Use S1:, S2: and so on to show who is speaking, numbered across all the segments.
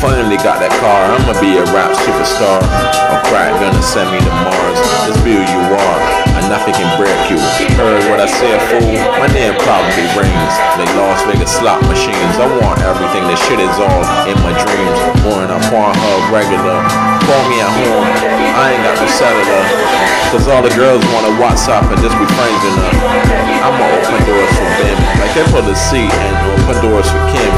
S1: Finally got that car, I'ma be a rap superstar. A crack gonna send me to Mars. Be who you are, and nothing can. Heard what I said, fool? My name probably rings like Las Vegas slot machines. I want everything, this shit is all in my dreams. Born up on her regular. Call me at home, I ain't got no cellular. Cause all the girls wanna WhatsApp and just be friends her. I'ma open doors for them, like they put a seat and open doors for Kim.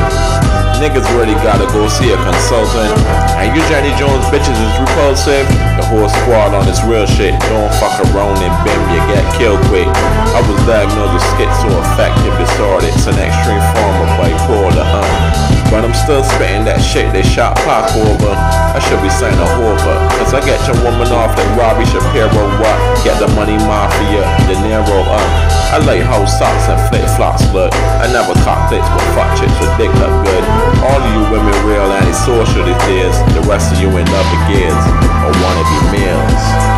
S1: Niggas really gotta go see a consultant. And you Johnny Jones bitches is repulsive. The whole squad on this real shit. Don't fuck around and bim, you get killed quick. I was diagnosed with schizoaffective disorder. It's an extreme form of bipolar, huh? But I'm still spitting that shit they shot Pac over. I should be saying a Hoover. Cause I get your woman off like Robbie Shapiro, what? Get the money mafia, De Niro. I like how socks and flip flops look. I never caught dicks with fuck chicks with dick look good. All of you women real antisocial these. The rest of you love with kids or wanna be males.